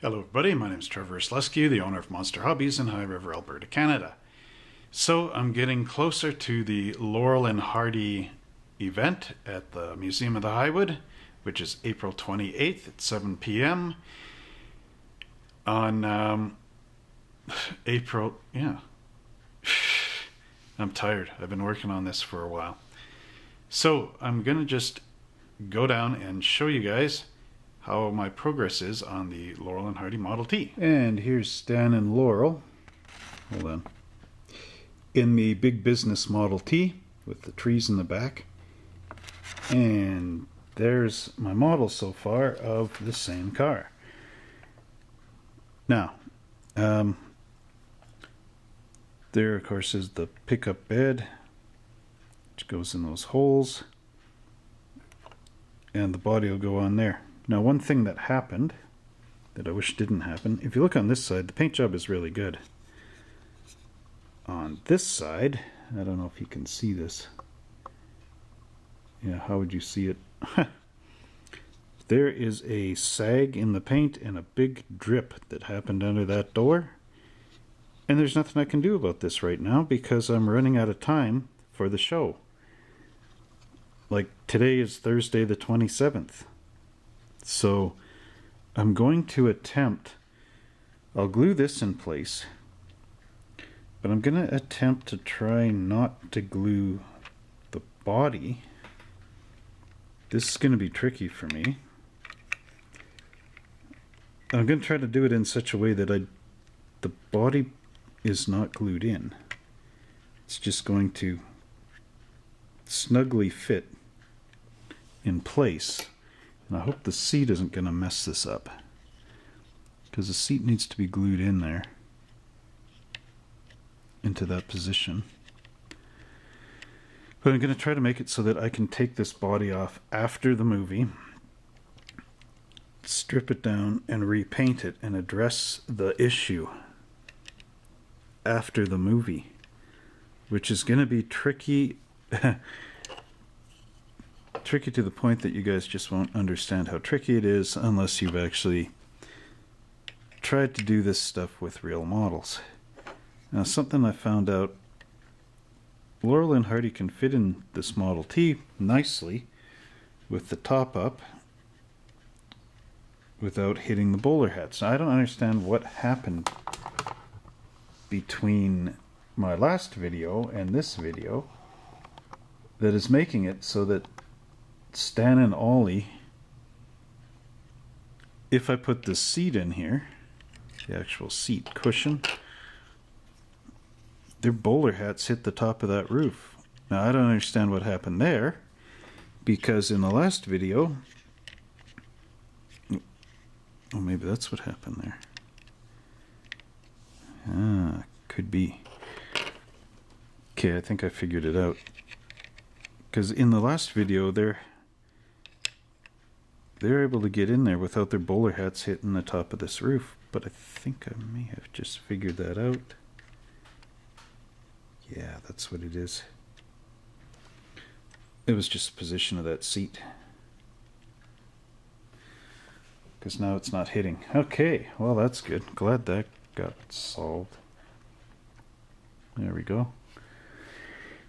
Hello, everybody. My name is Trevor Slesky, the owner of Monster Hobbies in High River, Alberta, Canada. So, I'm getting closer to the Laurel and Hardy event at the Museum of the Highwood, which is April 28th at 7 p.m. On um, April, yeah. I'm tired. I've been working on this for a while. So, I'm going to just go down and show you guys how my progress is on the Laurel and Hardy Model T. And here's Stan and Laurel. Hold on. In the Big Business Model T with the trees in the back. And there's my model so far of the same car. Now, um, there of course is the pickup bed, which goes in those holes, and the body will go on there. Now one thing that happened that I wish didn't happen, if you look on this side, the paint job is really good. On this side, I don't know if you can see this. Yeah, how would you see it? there is a sag in the paint and a big drip that happened under that door. And there's nothing I can do about this right now because I'm running out of time for the show. Like today is Thursday the 27th. So I'm going to attempt, I'll glue this in place, but I'm going to attempt to try not to glue the body. This is going to be tricky for me. I'm going to try to do it in such a way that I, the body is not glued in. It's just going to snugly fit in place and I hope the seat isn't going to mess this up. Because the seat needs to be glued in there. Into that position. But I'm going to try to make it so that I can take this body off after the movie. Strip it down and repaint it and address the issue after the movie. Which is going to be tricky tricky to the point that you guys just won't understand how tricky it is unless you've actually tried to do this stuff with real models. Now something I found out, Laurel and Hardy can fit in this Model T nicely with the top up without hitting the bowler hats. Now I don't understand what happened between my last video and this video that is making it so that Stan and Ollie, if I put the seat in here, the actual seat cushion, their bowler hats hit the top of that roof. Now I don't understand what happened there because in the last video, oh maybe that's what happened there. Ah, could be. Okay, I think I figured it out. Because in the last video there they're able to get in there without their bowler hats hitting the top of this roof. But I think I may have just figured that out. Yeah, that's what it is. It was just the position of that seat. Because now it's not hitting. Okay, well that's good. Glad that got solved. There we go.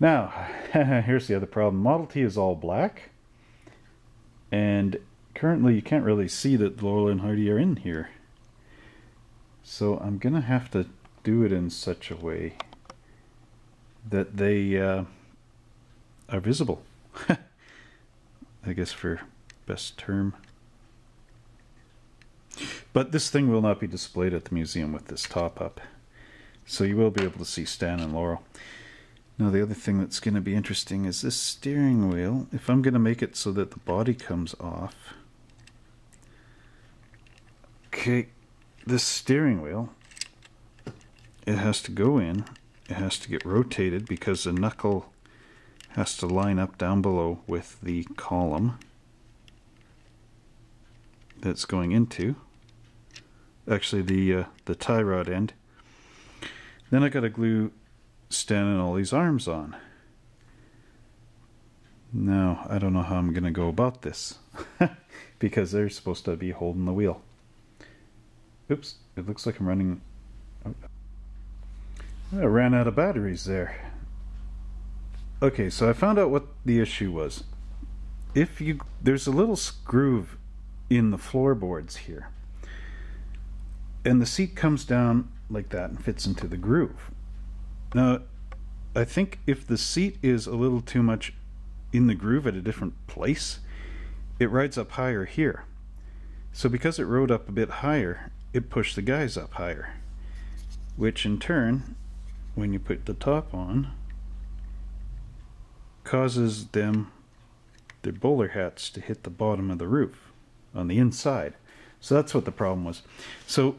Now, here's the other problem. Model T is all black. And currently you can't really see that Laurel and Hardy are in here. So I'm going to have to do it in such a way that they uh, are visible. I guess for best term. But this thing will not be displayed at the museum with this top up. So you will be able to see Stan and Laurel. Now the other thing that's going to be interesting is this steering wheel. If I'm going to make it so that the body comes off, Okay, this steering wheel, it has to go in, it has to get rotated because the knuckle has to line up down below with the column that's going into. Actually the uh, the tie rod end. Then I got to glue Stan and all these arms on. Now I don't know how I'm gonna go about this because they're supposed to be holding the wheel Oops, it looks like I'm running. Oh. I ran out of batteries there. Okay, so I found out what the issue was. If you there's a little groove in the floorboards here, and the seat comes down like that and fits into the groove. Now, I think if the seat is a little too much in the groove at a different place, it rides up higher here. So because it rode up a bit higher, it pushed the guys up higher. Which in turn, when you put the top on, causes them, their bowler hats, to hit the bottom of the roof on the inside. So that's what the problem was. So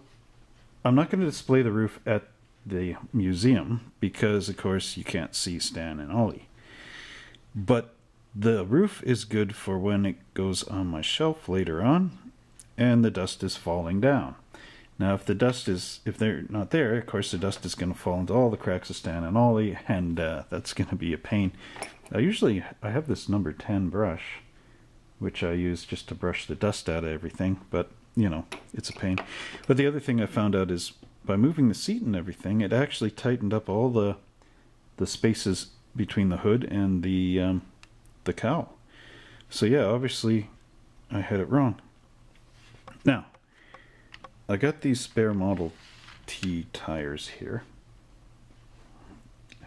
I'm not going to display the roof at the museum because, of course, you can't see Stan and Ollie. But the roof is good for when it goes on my shelf later on and the dust is falling down. Now, if the dust is, if they're not there, of course, the dust is going to fall into all the cracks of Stan and Ollie, and uh, that's going to be a pain. I usually, I have this number 10 brush, which I use just to brush the dust out of everything, but, you know, it's a pain. But the other thing I found out is by moving the seat and everything, it actually tightened up all the the spaces between the hood and the um, the cowl. So yeah, obviously I had it wrong. Now, I got these spare Model T tires here.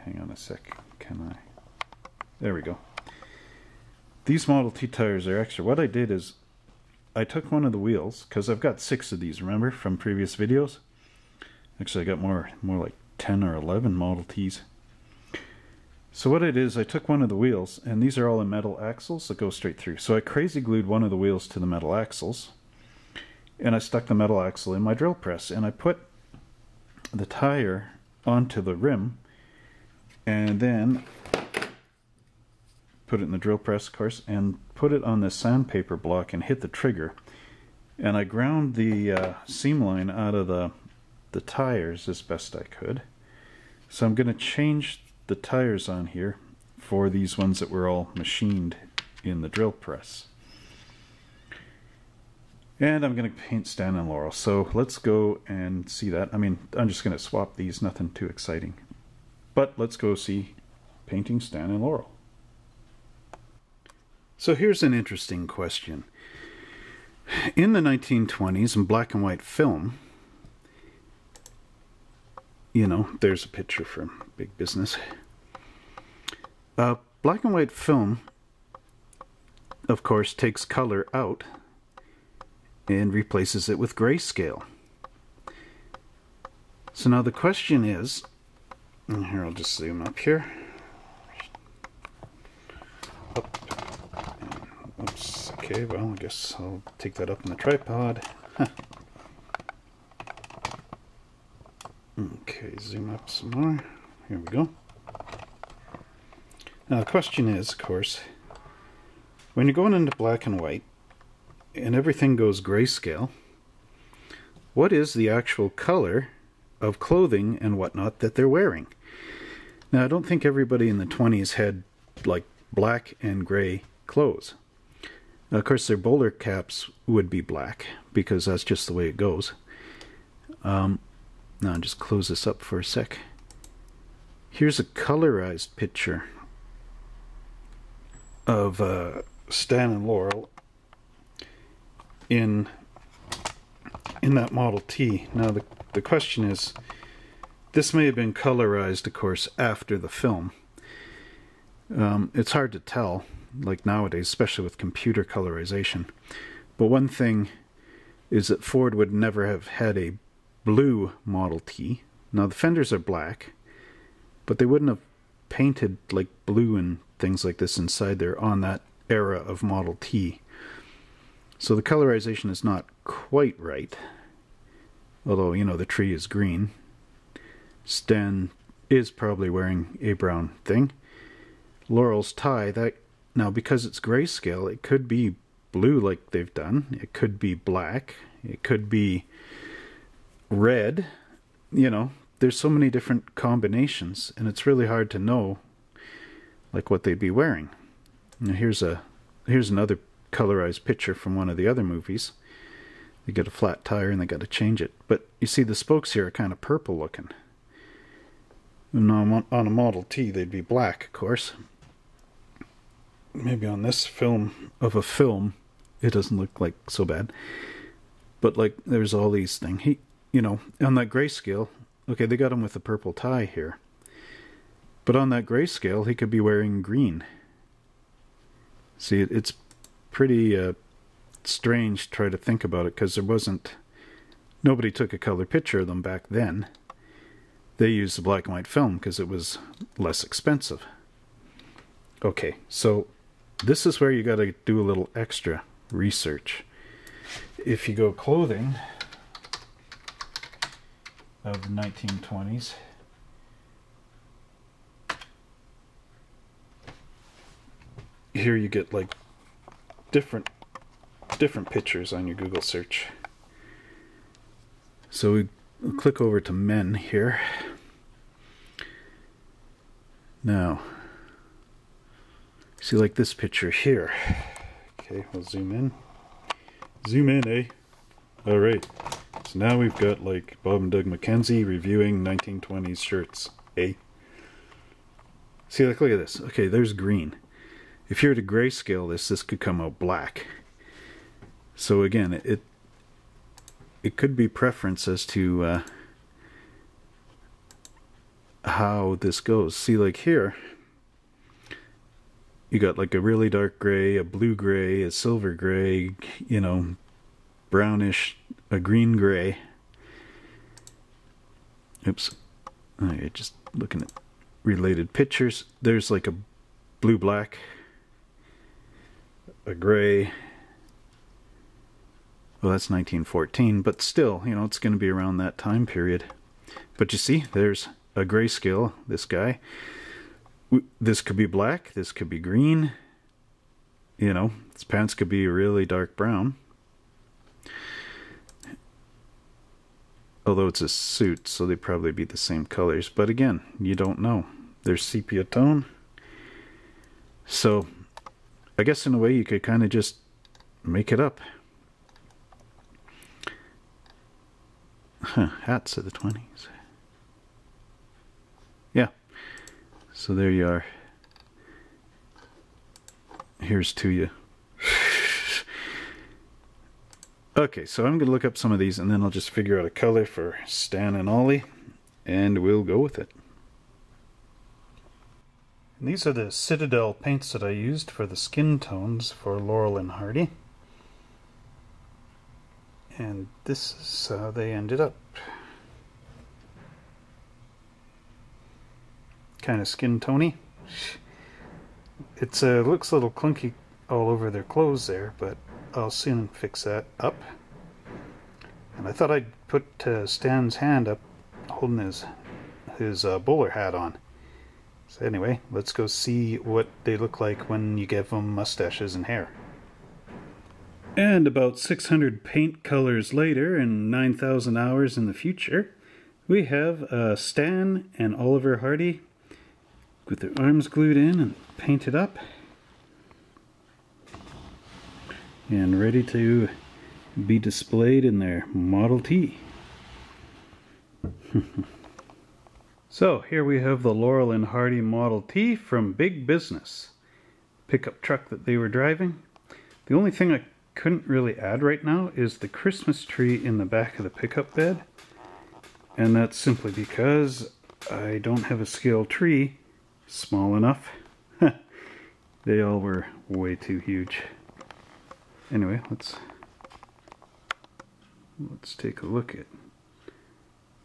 Hang on a sec. Can I? There we go. These Model T tires are extra. What I did is I took one of the wheels because I've got six of these, remember, from previous videos. Actually, I got more, more like 10 or 11 Model Ts. So what it is, I took one of the wheels, and these are all in metal axles that go straight through. So I crazy glued one of the wheels to the metal axles, and I stuck the metal axle in my drill press, and I put the tire onto the rim, and then put it in the drill press, of course, and put it on the sandpaper block and hit the trigger. And I ground the uh, seam line out of the the tires as best I could. So I'm going to change the tires on here for these ones that were all machined in the drill press. And I'm going to paint Stan and Laurel. So let's go and see that. I mean, I'm just going to swap these, nothing too exciting. But let's go see painting Stan and Laurel. So here's an interesting question. In the 1920s, in black and white film, you know, there's a picture from Big Business. Uh, black and white film, of course, takes color out and replaces it with grayscale. So now the question is, here I'll just zoom up here. Up. Oops. Okay, well, I guess I'll take that up on the tripod. Okay, zoom up some more. Here we go. Now the question is, of course, when you're going into black and white and everything goes grayscale, what is the actual color of clothing and whatnot that they're wearing? Now I don't think everybody in the 20s had like black and gray clothes. Now, of course, their bowler caps would be black because that's just the way it goes. Um, now I'll just close this up for a sec. Here's a colorized picture of uh, Stan and Laurel in in that Model T. Now the the question is, this may have been colorized, of course, after the film. Um, it's hard to tell, like nowadays, especially with computer colorization. But one thing is that Ford would never have had a blue Model T. Now the fenders are black, but they wouldn't have painted like blue and things like this inside there on that era of Model T. So the colorization is not quite right. Although, you know, the tree is green. Stan is probably wearing a brown thing. Laurel's tie, that now because it's grayscale, it could be blue like they've done. It could be black. It could be red, you know, there's so many different combinations, and it's really hard to know like what they'd be wearing. Now here's a here's another colorized picture from one of the other movies. they get a flat tire and they got to change it. But you see, the spokes here are kind of purple looking. And on, on a Model T, they'd be black, of course. Maybe on this film of a film, it doesn't look like so bad. But like, there's all these things. He, you know, on that grayscale, okay, they got him with a purple tie here. But on that grayscale, he could be wearing green. See, it's pretty uh, strange to try to think about it because there wasn't nobody took a color picture of them back then. They used the black and white film because it was less expensive. Okay, so this is where you got to do a little extra research. If you go clothing of the 1920s, here you get like different different pictures on your Google search. So we click over to men here. Now, see like this picture here. Okay, we'll zoom in. Zoom in, eh? Alright, so now we've got like Bob and Doug McKenzie reviewing 1920s shirts, eh? See, like, look at this. Okay, there's green. If you were to grayscale this, this could come out black. So again, it it could be preference as to uh, how this goes. See, like here, you got like a really dark gray, a blue gray, a silver gray, you know, brownish, a green gray. Oops. Okay, just looking at related pictures. There's like a blue black, a gray, well, that's 1914, but still, you know, it's going to be around that time period. But you see, there's a grayscale, this guy. This could be black, this could be green. You know, his pants could be really dark brown. Although it's a suit, so they'd probably be the same colors. But again, you don't know. There's sepia tone. So, I guess in a way you could kind of just make it up. Huh, hats of the 20s. Yeah. So there you are. Here's to you. okay, so I'm going to look up some of these and then I'll just figure out a color for Stan and Ollie and we'll go with it. And these are the Citadel paints that I used for the skin tones for Laurel and Hardy and this is how they ended up. Kind of skin tony. It uh, looks a little clunky all over their clothes there, but I'll soon fix that up. And I thought I'd put uh, Stan's hand up holding his, his uh, bowler hat on. So anyway, let's go see what they look like when you give them mustaches and hair. And about 600 paint colors later and 9,000 hours in the future, we have uh, Stan and Oliver Hardy with their arms glued in and painted up. And ready to be displayed in their Model T. so here we have the Laurel and Hardy Model T from Big Business. Pickup truck that they were driving. The only thing I couldn't really add right now is the Christmas tree in the back of the pickup bed. And that's simply because I don't have a scale tree small enough. they all were way too huge. Anyway, let's let's take a look at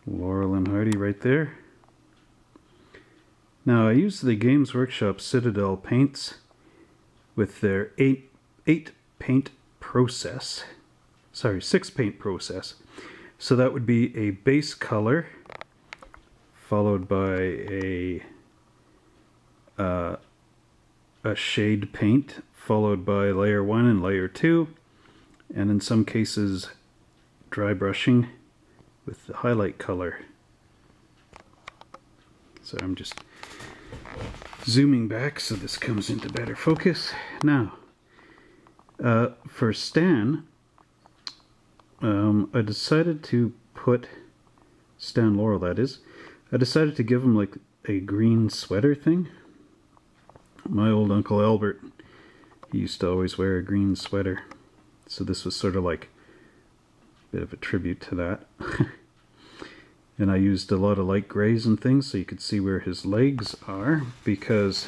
Laurel and Hardy right there. Now I use the Games Workshop Citadel paints with their eight eight paint process. Sorry, six paint process. So that would be a base color followed by a uh, a shade paint followed by layer 1 and layer 2 and in some cases dry brushing with the highlight color. So I'm just zooming back so this comes into better focus. Now uh, for Stan, um, I decided to put Stan Laurel, that is. I decided to give him like a green sweater thing. My old Uncle Albert, he used to always wear a green sweater. So this was sort of like a bit of a tribute to that. and I used a lot of light grays and things so you could see where his legs are because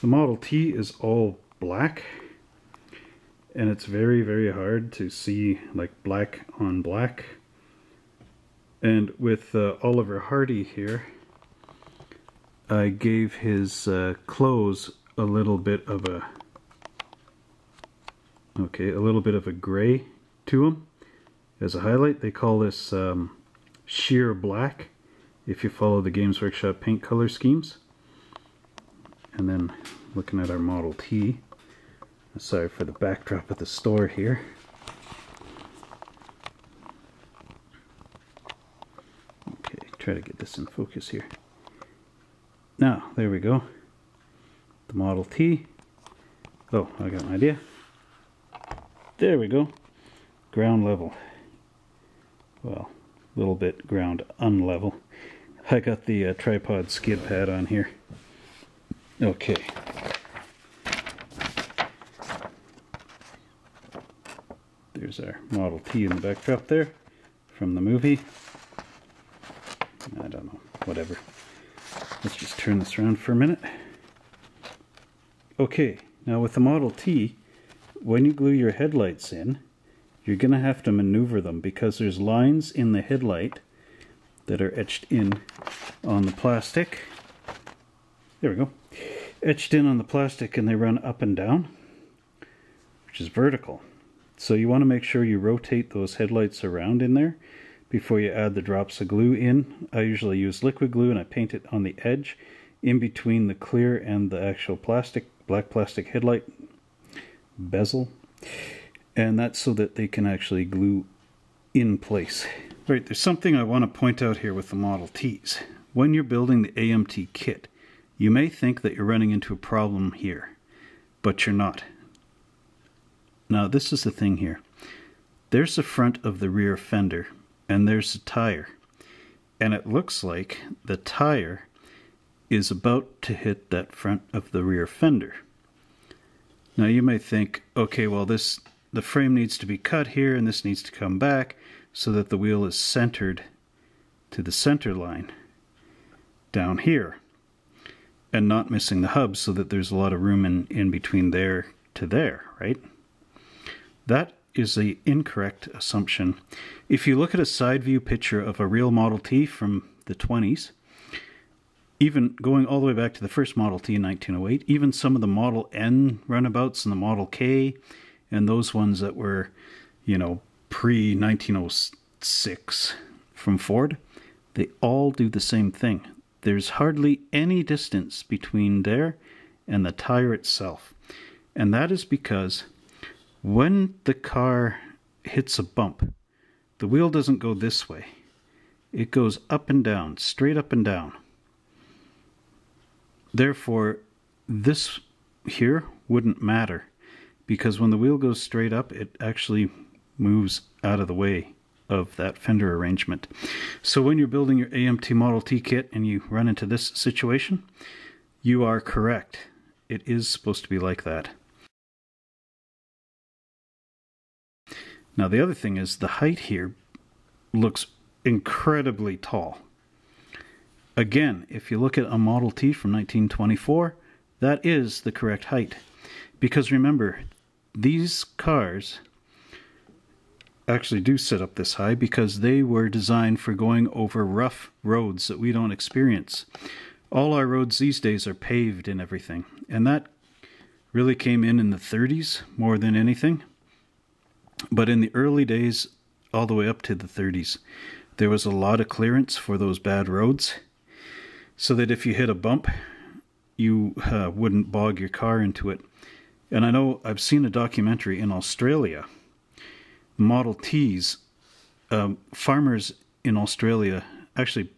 the Model T is all black and it's very very hard to see like black on black. And with uh, Oliver Hardy here I gave his uh, clothes a little bit of a okay a little bit of a gray to them as a highlight they call this um, sheer black if you follow the Games Workshop paint color schemes and then looking at our Model T Sorry for the backdrop of the store here. Okay, try to get this in focus here. Now, there we go. The Model T. Oh, I got an idea. There we go. Ground level. Well, little bit ground unlevel. I got the uh, tripod skid pad on here. Okay, There's our Model T in the backdrop there from the movie. I don't know, whatever. Let's just turn this around for a minute. Okay, now with the Model T, when you glue your headlights in, you're going to have to maneuver them because there's lines in the headlight that are etched in on the plastic. There we go. Etched in on the plastic and they run up and down, which is vertical. So you want to make sure you rotate those headlights around in there before you add the drops of glue in. I usually use liquid glue and I paint it on the edge in between the clear and the actual plastic, black plastic headlight bezel. And that's so that they can actually glue in place. Right, there's something I want to point out here with the Model Ts. When you're building the AMT kit, you may think that you're running into a problem here, but you're not. Now this is the thing here. There's the front of the rear fender and there's the tire. And it looks like the tire is about to hit that front of the rear fender. Now you may think, okay, well this the frame needs to be cut here and this needs to come back so that the wheel is centered to the center line down here and not missing the hub so that there's a lot of room in, in between there to there, right? That is the incorrect assumption. If you look at a side view picture of a real Model T from the 20s, even going all the way back to the first Model T in 1908, even some of the Model N runabouts and the Model K and those ones that were, you know, pre 1906 from Ford, they all do the same thing. There's hardly any distance between there and the tire itself. And that is because when the car hits a bump, the wheel doesn't go this way. It goes up and down, straight up and down. Therefore, this here wouldn't matter because when the wheel goes straight up, it actually moves out of the way of that fender arrangement. So when you're building your AMT Model T kit and you run into this situation, you are correct. It is supposed to be like that. Now the other thing is the height here looks incredibly tall. Again, if you look at a Model T from 1924, that is the correct height. Because remember, these cars actually do sit up this high because they were designed for going over rough roads that we don't experience. All our roads these days are paved and everything. And that really came in in the 30s more than anything. But in the early days, all the way up to the 30s, there was a lot of clearance for those bad roads so that if you hit a bump, you uh, wouldn't bog your car into it. And I know I've seen a documentary in Australia, Model Ts. Um, farmers in Australia actually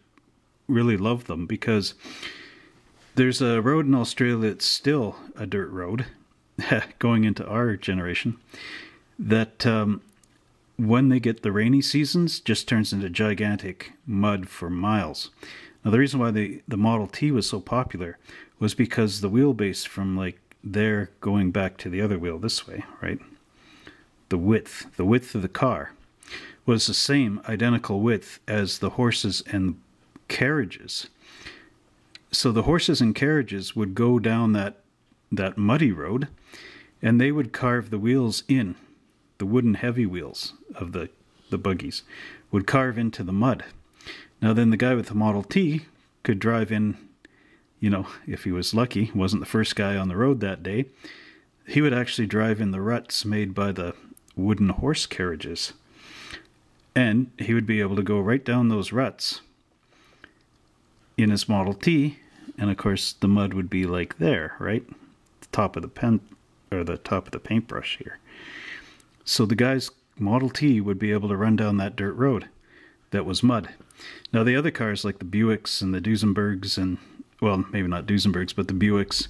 really love them because there's a road in Australia that's still a dirt road going into our generation that um, when they get the rainy seasons, just turns into gigantic mud for miles. Now, the reason why the, the Model T was so popular was because the wheelbase from like there going back to the other wheel this way, right? The width, the width of the car was the same identical width as the horses and carriages. So the horses and carriages would go down that that muddy road and they would carve the wheels in the wooden heavy wheels of the, the buggies would carve into the mud. Now, then the guy with the Model T could drive in, you know, if he was lucky, wasn't the first guy on the road that day, he would actually drive in the ruts made by the wooden horse carriages. And he would be able to go right down those ruts in his Model T. And of course, the mud would be like there, right? The top of the pen or the top of the paintbrush here. So the guy's Model T would be able to run down that dirt road that was mud. Now the other cars like the Buicks and the Duesenbergs and well maybe not Duesenbergs but the Buicks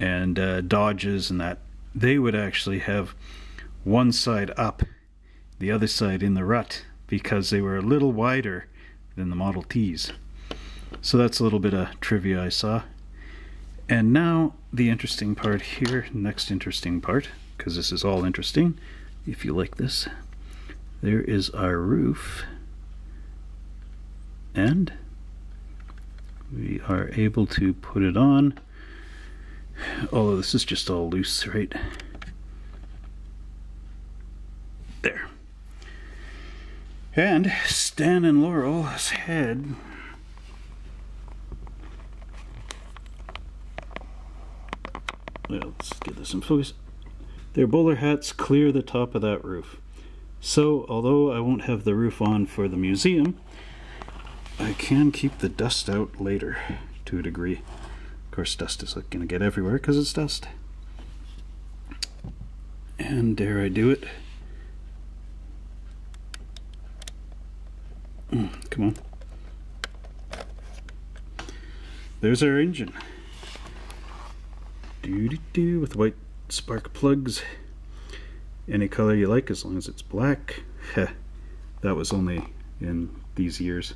and uh, Dodges and that they would actually have one side up, the other side in the rut because they were a little wider than the Model Ts. So that's a little bit of trivia I saw. And now the interesting part here, next interesting part, because this is all interesting if you like this. There is our roof. And we are able to put it on. Although this is just all loose, right? There. And Stan and Laurel's head let's get this in focus. Their bowler hats clear the top of that roof. So, although I won't have the roof on for the museum, I can keep the dust out later to a degree. Of course, dust is going to get everywhere because it's dust. And dare I do it? Mm, come on. There's our engine. Do do do with white spark plugs any color you like as long as it's black that was only in these years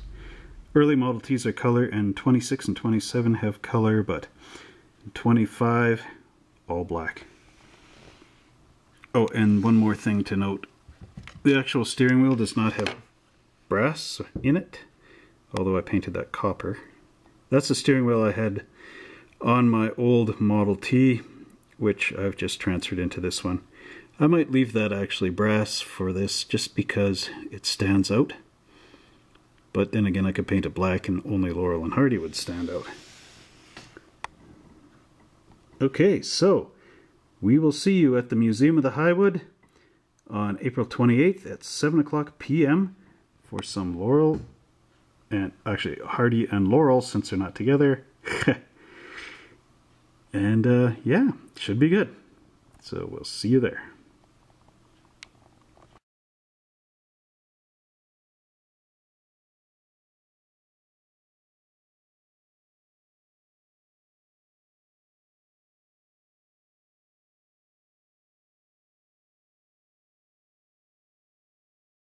early Model Ts are color and 26 and 27 have color but 25 all black oh and one more thing to note the actual steering wheel does not have brass in it although I painted that copper that's the steering wheel I had on my old Model T which I've just transferred into this one. I might leave that actually brass for this just because it stands out. But then again, I could paint it black and only Laurel and Hardy would stand out. Okay, so we will see you at the Museum of the Highwood on April 28th at 7 o'clock p.m. for some Laurel and actually Hardy and Laurel since they're not together. And uh, yeah, should be good. So we'll see you there.